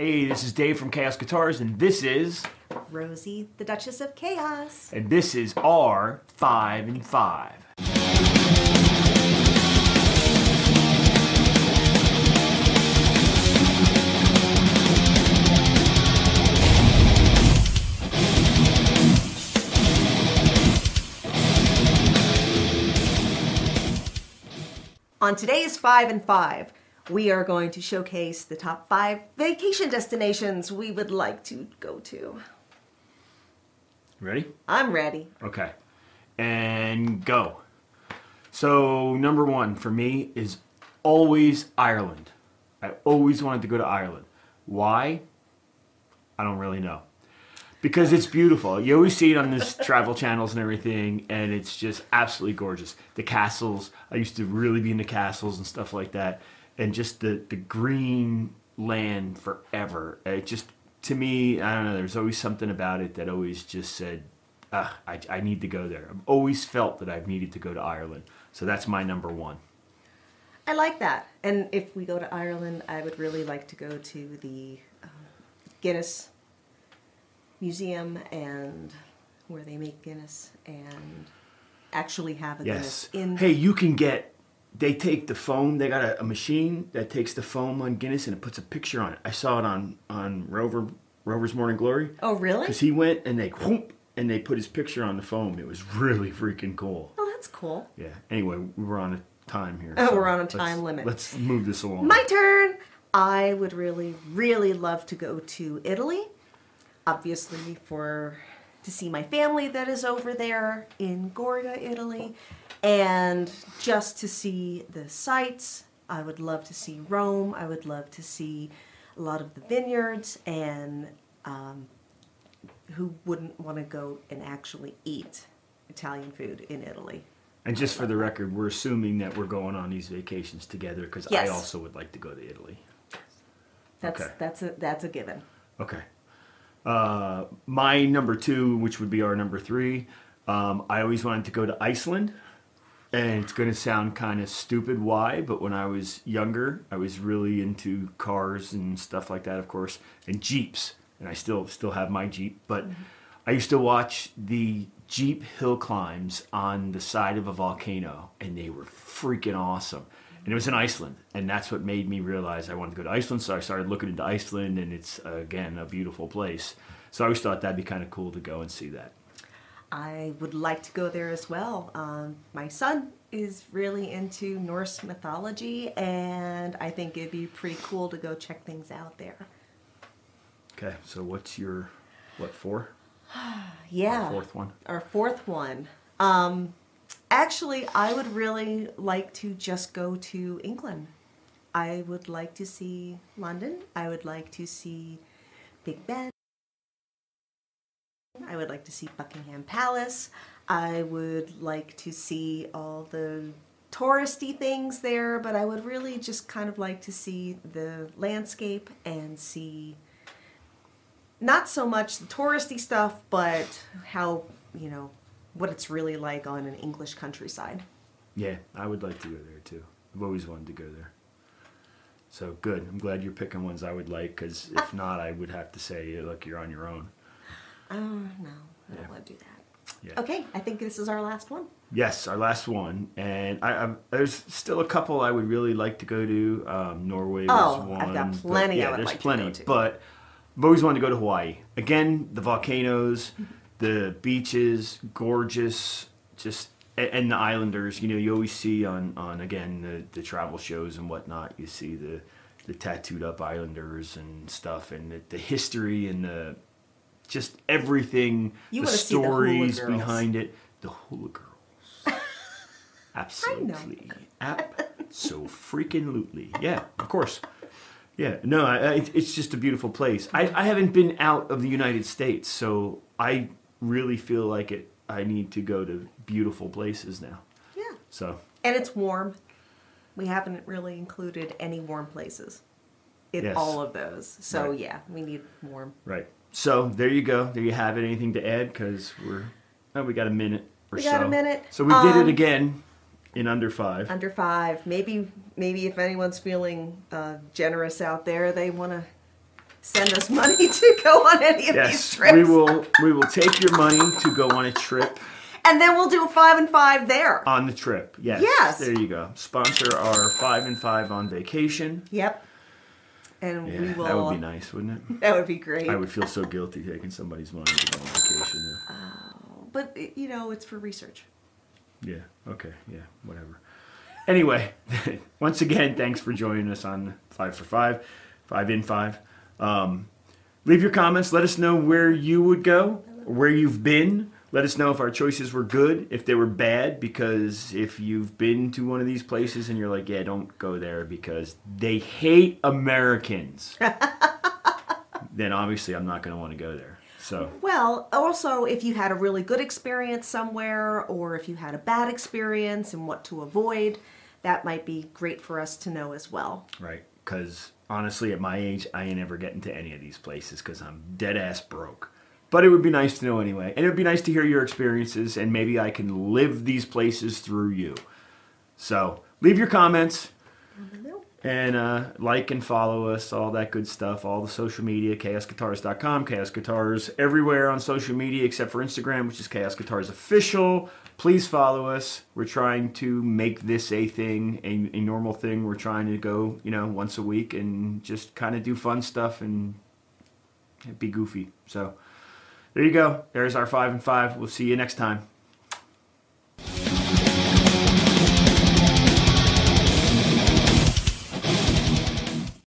Hey, this is Dave from Chaos Guitars, and this is, Rosie, the Duchess of Chaos. and this is our five and five. On today's Five and Five, we are going to showcase the top five vacation destinations we would like to go to. Ready? I'm ready. Okay. And go. So, number one for me is always Ireland. I always wanted to go to Ireland. Why? I don't really know. Because it's beautiful. You always see it on this travel channels and everything, and it's just absolutely gorgeous. The castles, I used to really be into castles and stuff like that, and just the, the green land forever. It just, to me, I don't know, there's always something about it that always just said, ah, I, I need to go there. I've always felt that I've needed to go to Ireland. So that's my number one. I like that. And if we go to Ireland, I would really like to go to the um, Guinness Museum and where they make Guinness and actually have a Yes. Guinness in. Hey, you can get. They take the foam. They got a, a machine that takes the foam on Guinness and it puts a picture on it. I saw it on on Rover Rover's Morning Glory Oh, really? because he went and they whoop, and they put his picture on the foam. It was really freaking cool. Oh, that's cool. Yeah. Anyway, we were on a time here. Oh, so we're on a let's- time limit. Let's move this along. My turn. I would really, really love to go to Italy. Obviously, for to see my family that is over there in Gorga, Italy, and just to see the sights. I would love to see Rome. I would love to see a lot of the vineyards, and um, who wouldn't want to go and actually eat Italian food in Italy? And just for the record, we're assuming that we're going on these vacations together because Yes. I also would like to go to Italy. That's Okay. that's a that's a given. Okay. Uh, my number two, which would be our number three, um, I always wanted to go to Iceland. And it's going to sound kind of stupid why, but when I was younger, I was really into cars and stuff like that, of course, and Jeeps. And I still still have my Jeep, but mm-hmm. I used to watch the Jeep hill climbs on the side of a volcano, and they were freaking awesome. And it was in Iceland, and that's what made me realize I wanted to go to Iceland. So I started looking into Iceland, and it's again a beautiful place. So I always thought that'd be kind of cool to go and see that. I would like to go there as well. Um, my son is really into Norse mythology, and I think it'd be pretty cool to go check things out there. Okay, so what's your what four? Yeah. Our fourth one. Our fourth one. Um, actually, I would really like to just go to England. I would like to see London. I would like to see Big Ben. I would like to see Buckingham Palace. I would like to see all the touristy things there, but I would really just kind of like to see the landscape and see not so much the touristy stuff, but how, you know, what it's really like on an English countryside. Yeah, I would like to go there too. I've always wanted to go there. So good. I'm glad you're picking ones I would like, because if uh, not, I would have to say, look, you're on your own. Oh, no, I don't want to do that. Yeah. Okay, I think this is our last one. Yes, our last one, and I, I there's still a couple I would really like to go to. Um, Norway was Oh, one. I've got plenty yeah, I would there's like to plenty, go to. but I've always wanted to go to Hawaii. Again, the volcanoes, the beaches, gorgeous, just and the islanders. You know, you always see on on again the, the travel shows and whatnot. You see the the tattooed up islanders and stuff, and the, the history and the just everything, You the wanna the stories behind it. The hula girls. Absolutely. App so freaking lootly. Yeah, of course. Yeah, no, I, I, it's just a beautiful place. I, I haven't been out of the United States, so I really feel like it. I need to go to beautiful places now. Yeah. So And it's warm. We haven't really included any warm places in Yes. all of those. So, Right. yeah, we need warm. right. So there you go. There you have it. Anything to add? Because we're oh, we got a minute or We so. got a minute. So we did Um, it again in under five. Under five. Maybe, maybe if anyone's feeling uh, generous out there, they want to send us money to go on any of these Yes, trips. we will. We will take your money to go on a trip. And then we'll do a five and five there. On the trip, yes. Yes. There you go. Sponsor our five and five on vacation. Yep. And Yeah, we will. that would be nice, wouldn't it? That would be great. I would feel so guilty taking somebody's money to go on vacation. But you know, it's for research. Yeah. Okay. Yeah. Whatever. Anyway, once again, thanks for joining us on Five for Five, Five in Five. Um, leave your comments. Let us know where you would go, where you've been. Let us know if our choices were good, if they were bad. Because if you've been to one of these places and you're like, yeah, don't go there because they hate Americans, then obviously I'm not going to want to go there. So. Well, also, if you had a really good experience somewhere, or if you had a bad experience and what to avoid, that might be great for us to know as well. Right. Because honestly, at my age, I ain't ever getting to any of these places because I'm dead ass broke. But it would be nice to know anyway. And it would be nice to hear your experiences, and maybe I can live these places through you. So leave your comments and uh, like and follow us, all that good stuff, all the social media, chaosguitars.com, Chaos Guitars everywhere on social media except for Instagram, which is Chaos Guitars Official. Please follow us. We're trying to make this a thing, a, a normal thing. We're trying to go, you know, once a week and just kind of do fun stuff and be goofy. So there you go. There's our five and five. We'll see you next time.